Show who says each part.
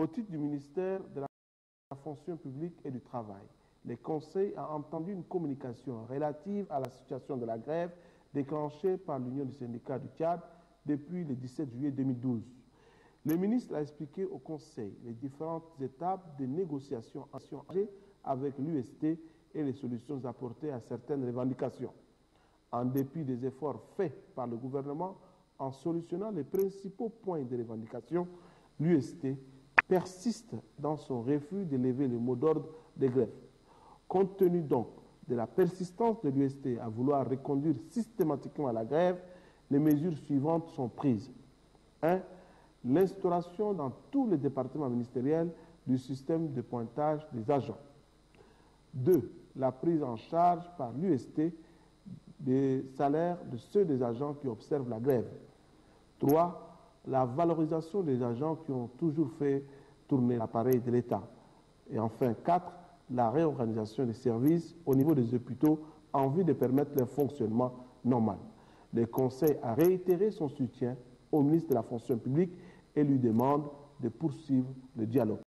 Speaker 1: Au titre du ministère de la fonction publique et du travail, le Conseil a entendu une communication relative à la situation de la grève déclenchée par l'Union du syndicat du Tchad depuis le 17 juillet 2012. Le ministre a expliqué au Conseil les différentes étapes de négociations avec l'UST et les solutions apportées à certaines revendications. En dépit des efforts faits par le gouvernement en solutionnant les principaux points de revendication, l'UST persiste dans son refus d'élever le mot d'ordre des grèves. Compte tenu donc de la persistance de l'UST à vouloir reconduire systématiquement à la grève, les mesures suivantes sont prises. 1. L'instauration dans tous les départements ministériels du système de pointage des agents. 2. La prise en charge par l'UST des salaires de ceux des agents qui observent la grève. 3. La valorisation des agents qui ont toujours fait tourner l'appareil de l'État. Et enfin, 4. La réorganisation des services au niveau des hôpitaux en vue de permettre leur fonctionnement normal. Le Conseil a réitéré son soutien au ministre de la fonction publique et lui demande de poursuivre le dialogue.